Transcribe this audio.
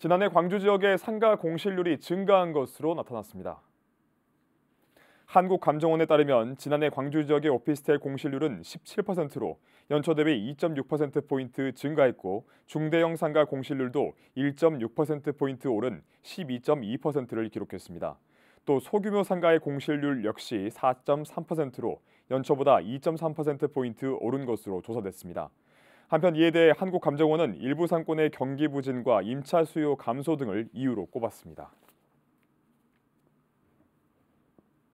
지난해 광주 지역의 상가 공실률이 증가한 것으로 나타났습니다. 한국감정원에 따르면 지난해 광주 지역의 오피스텔 공실률은 17%로 연초 대비 2.6%포인트 증가했고 중대형 상가 공실률도 1.6%포인트 오른 12.2%를 기록했습니다. 또 소규모 상가의 공실률 역시 4.3%로 연초보다 2.3%포인트 오른 것으로 조사됐습니다. 한편 이에 대해 한국감정원은 일부 상권의 경기 부진과 임차 수요 감소 등을 이유로 꼽았습니다.